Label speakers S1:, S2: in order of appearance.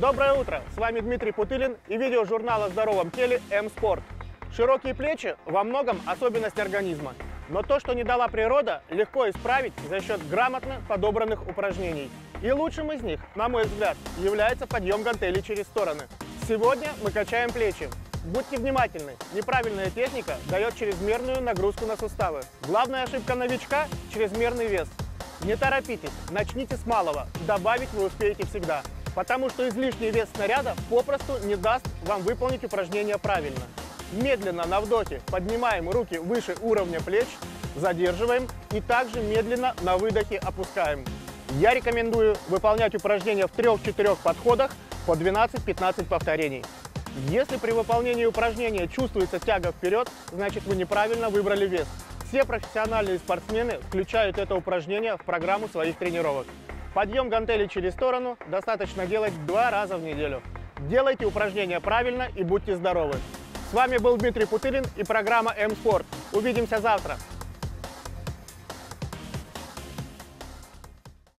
S1: Доброе утро! С вами Дмитрий Путылин и видео журнала о здоровом теле М-Спорт. Широкие плечи во многом особенность организма. Но то, что не дала природа, легко исправить за счет грамотно подобранных упражнений. И лучшим из них, на мой взгляд, является подъем гантелей через стороны. Сегодня мы качаем плечи. Будьте внимательны, неправильная техника дает чрезмерную нагрузку на суставы. Главная ошибка новичка – чрезмерный вес. Не торопитесь, начните с малого, добавить вы успеете всегда. Потому что излишний вес снаряда попросту не даст вам выполнить упражнение правильно. Медленно на вдохе поднимаем руки выше уровня плеч, задерживаем и также медленно на выдохе опускаем. Я рекомендую выполнять упражнения в 3-4 подходах по 12-15 повторений. Если при выполнении упражнения чувствуется тяга вперед, значит вы неправильно выбрали вес. Все профессиональные спортсмены включают это упражнение в программу своих тренировок. Подъем гантелей через сторону достаточно делать два раза в неделю. Делайте упражнения правильно и будьте здоровы. С вами был Дмитрий Путылин и программа М-Спорт. Увидимся завтра.